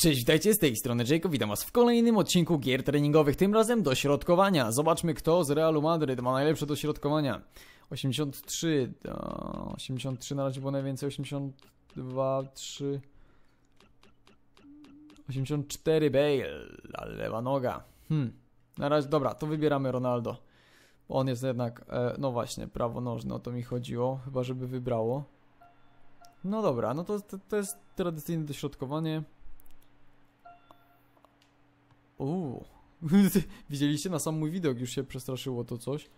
Cześć, witajcie z tej strony Jacob, witam was w kolejnym odcinku gier treningowych, tym razem dośrodkowania. Zobaczmy kto z Realu Madryt ma najlepsze dośrodkowania. 83, o, 83 na razie było najwięcej, 82, 3... 84 Bale, ale lewa noga. Hmm, na razie, dobra, to wybieramy Ronaldo. On jest jednak, e, no właśnie, prawonożny, o to mi chodziło, chyba żeby wybrało. No dobra, no to, to, to jest tradycyjne dośrodkowanie. Uuu. Widzieliście? Na sam mój widok już się przestraszyło to coś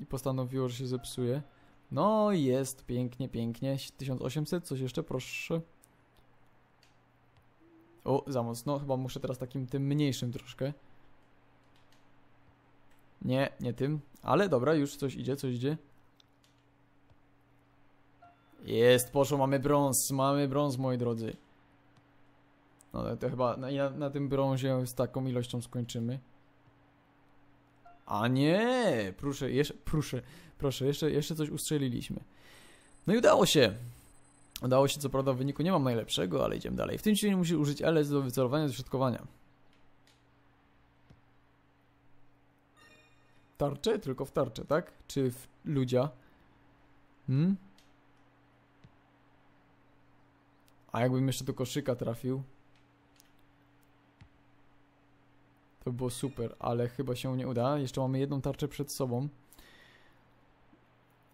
i postanowiło, że się zepsuje. No jest, pięknie, pięknie. 1800, coś jeszcze, proszę. O, za mocno. Chyba muszę teraz takim tym mniejszym troszkę. Nie, nie tym. Ale dobra, już coś idzie, coś idzie. Jest, poszło, mamy brąz, mamy brąz, moi drodzy. No to chyba na, na tym brązie z taką ilością skończymy. A nie, proszę, jeszcze, proszę, proszę, jeszcze, jeszcze coś ustrzeliliśmy. No i udało się. Udało się, co prawda w wyniku nie mam najlepszego, ale idziemy dalej. W tym cieniu musi użyć LS do wycelowania do środkowania. Tarczę? Tylko w tarczę, tak? Czy w ludzia? Hmm? A jakbym jeszcze do koszyka trafił? To by było super, ale chyba się nie uda. Jeszcze mamy jedną tarczę przed sobą.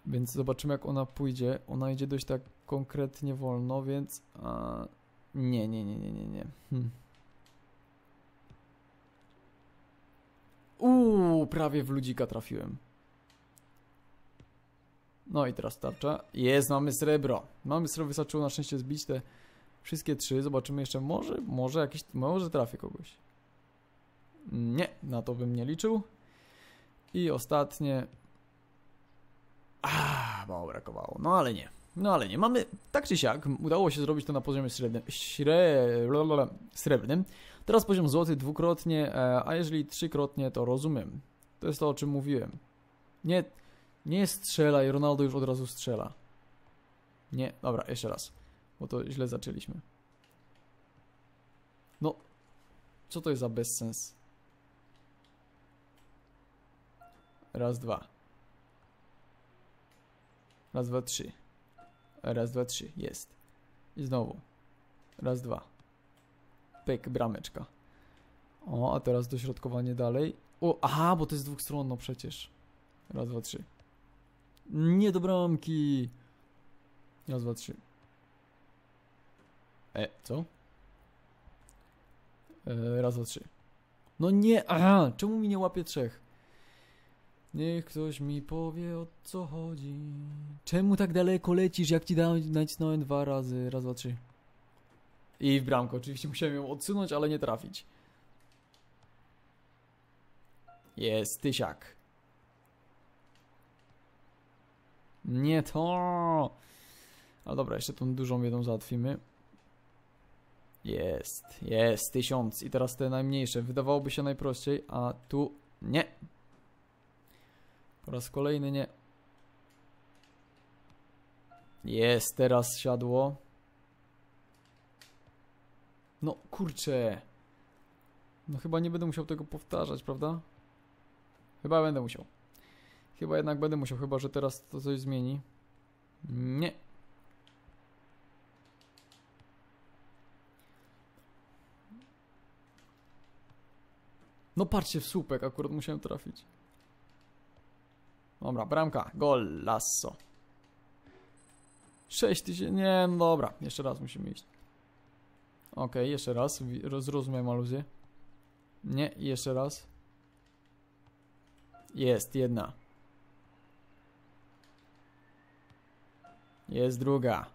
Więc zobaczymy jak ona pójdzie. Ona idzie dość tak konkretnie wolno, więc... A... Nie, nie, nie, nie, nie, nie. Hm. Uuu, prawie w ludzika trafiłem. No i teraz tarcza. Jest, mamy srebro. Mamy srebro, wystarczyło na szczęście zbić te wszystkie trzy. Zobaczymy jeszcze, może, może jakiś, może trafię kogoś. Nie, na to bym nie liczył. I ostatnie. Ah, mało brakowało. No ale nie. No ale nie. Mamy tak czy siak. Udało się zrobić to na poziomie srebrnym. Śre... srebrnym. Teraz poziom złoty dwukrotnie, e, a jeżeli trzykrotnie, to rozumiem. To jest to, o czym mówiłem. Nie, nie strzelaj. Ronaldo już od razu strzela. Nie, dobra, jeszcze raz. Bo to źle zaczęliśmy. No, co to jest za bezsens? Raz, dwa. Raz, dwa, trzy. Raz, dwa, trzy. Jest. I znowu. Raz, dwa. Pyk, brameczka. O, a teraz dośrodkowanie dalej. O, aha, bo to jest dwustronno przecież. Raz, dwa, trzy. Nie do bramki. Raz, dwa, trzy. E, co? E, raz, dwa, trzy. No nie, aha, czemu mi nie łapie trzech? Niech ktoś mi powie o co chodzi. Czemu tak daleko lecisz, jak ci dałem, nacisnąłem dwa razy, raz, dwa, trzy. I w bramkę. Oczywiście musiałem ją odsunąć, ale nie trafić. Jest, tysiak. Nie to. Ale dobra, jeszcze tą dużą jedną załatwimy. Jest, jest, tysiąc. I teraz te najmniejsze. Wydawałoby się najprościej, a tu nie. Po raz kolejny nie. Jest, teraz siadło. No, kurczę. No chyba nie będę musiał tego powtarzać, prawda? Chyba będę musiał. Chyba jednak będę musiał, chyba że teraz to coś zmieni. Nie. No patrzcie w słupek, akurat musiałem trafić. Dobra, bramka, gol, lasso. 6000, nie, no dobra, jeszcze raz musimy iść. Ok, jeszcze raz, zrozumiem aluzję. Nie, jeszcze raz. Jest, jedna. Jest druga.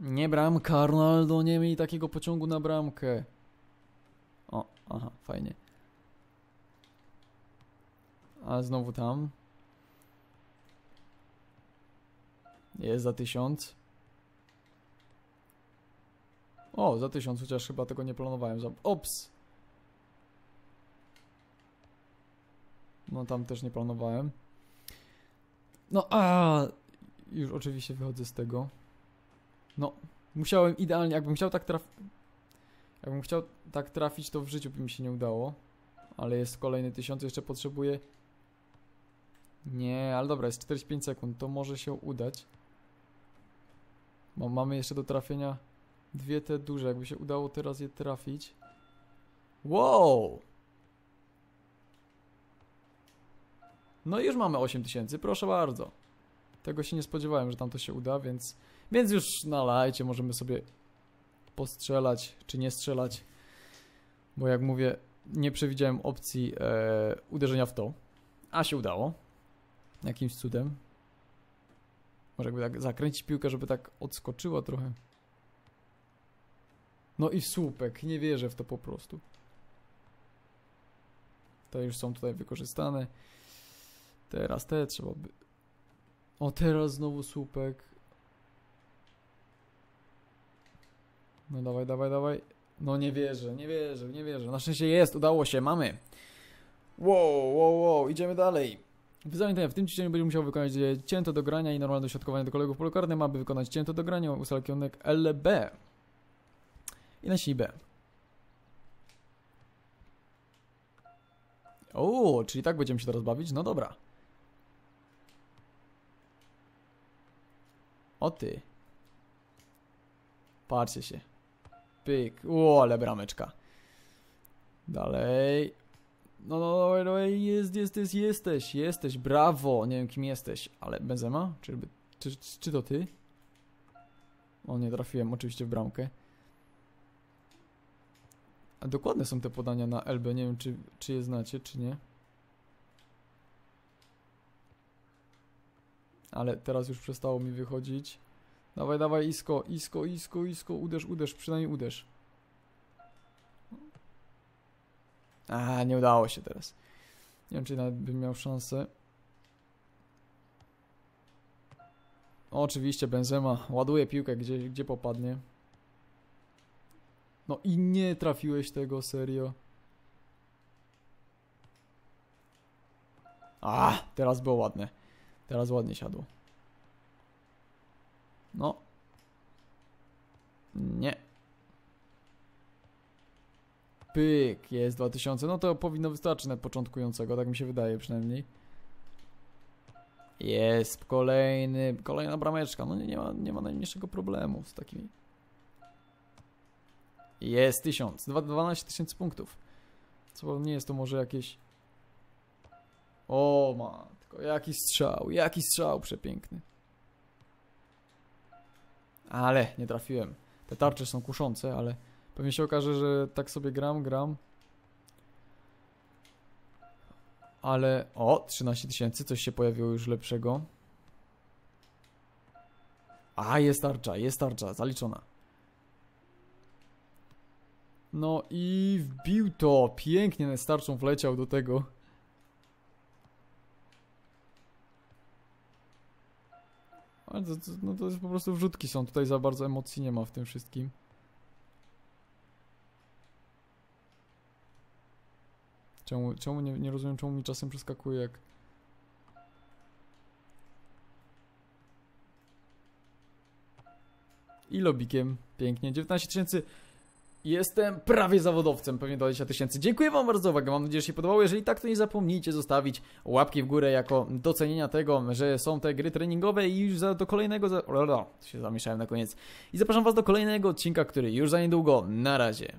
Nie bramka, Ronaldo, nie miej takiego pociągu na bramkę. O, aha, fajnie. A znowu tam. Jest za tysiąc. O, za tysiąc, chociaż chyba tego nie planowałem. Ops! No tam też nie planowałem. No, a Już oczywiście wychodzę z tego. No, musiałem idealnie, jakbym chciał tak traf... Jakbym chciał tak trafić, to w życiu by mi się nie udało. Ale jest kolejny tysiąc, jeszcze potrzebuję... Nie, ale dobra, jest 45 sekund, to może się udać. Bo mamy jeszcze do trafienia dwie te duże, jakby się udało teraz je trafić. Wow! No i już mamy 8000, proszę bardzo. Tego się nie spodziewałem, że tam to się uda, więc, więc już na lajcie możemy sobie postrzelać, czy nie strzelać. Bo jak mówię, nie przewidziałem opcji e, uderzenia w to. A się udało. Jakimś cudem. Może jakby tak zakręcić piłkę, żeby tak odskoczyła trochę. No i słupek, nie wierzę w to po prostu. Te już są tutaj wykorzystane. Teraz te trzeba by... O, teraz znowu słupek. No dawaj, dawaj, dawaj. No nie wierzę, nie wierzę, nie wierzę. Na szczęście jest, udało się, mamy. Wow, wow, wow, idziemy dalej. Wyzwanie w tym ćwiczeniu będzie musiał wykonać cięto do grania i normalne doświadkowanie do kolegów polu karnym, aby wykonać cięto do grania, ustala kierunek LB. I naciśnij B. O, czyli tak będziemy się teraz bawić? No dobra. O ty. Patrzcie się. Pyk. O, ale brameczka. Dalej. No, no, no, no, jest, jest, jest, jesteś, jesteś, brawo. Nie wiem, kim jesteś, ale Benzema? Czy, czy, czy to ty? O, nie trafiłem oczywiście w bramkę. A dokładne są te podania na LB, nie wiem, czy, czy je znacie, czy nie. Ale teraz już przestało mi wychodzić. Dawaj, dawaj, Isko, Isko, Isko, Isko, uderz, uderz, przynajmniej uderz. A, nie udało się teraz. Nie wiem, czy nawet bym miał szansę. Oczywiście, Benzema ładuje piłkę, gdzie, gdzie popadnie. No i nie trafiłeś tego, serio. A, teraz było ładne. Teraz ładnie siadło. No. Nie. Pyk, jest 2000. No to powinno wystarczyć na początkującego, tak mi się wydaje przynajmniej. Jest kolejny, kolejna brameczka. No nie, nie, ma, nie ma najmniejszego problemu z takimi. Jest 1000, 12 tysięcy punktów. Co nie jest to może jakieś... O matko, jaki strzał, jaki strzał przepiękny. Ale nie trafiłem. Te tarcze są kuszące, ale pewnie się okaże, że tak sobie gram, gram. Ale... O, 13 tysięcy, coś się pojawiło już lepszego. A, jest tarcza, jest tarcza, zaliczona. No i wbił to. Pięknie starczą wleciał do tego. To, to, no to jest po prostu wrzutki są. Tutaj za bardzo emocji nie ma w tym wszystkim. Czemu, czemu nie, nie rozumiem, czemu mi czasem przeskakuje jak... I lobikiem. Pięknie. 19 tysięcy Jestem prawie zawodowcem, pewnie 20 tysięcy. Dziękuję Wam bardzo za uwagę, mam nadzieję, że się podobało. Jeżeli tak, to nie zapomnijcie zostawić łapki w górę jako docenienia tego, że są te gry treningowe i już za, do kolejnego... Za... O, się zamieszałem na koniec. I zapraszam Was do kolejnego odcinka, który już za niedługo. Na razie.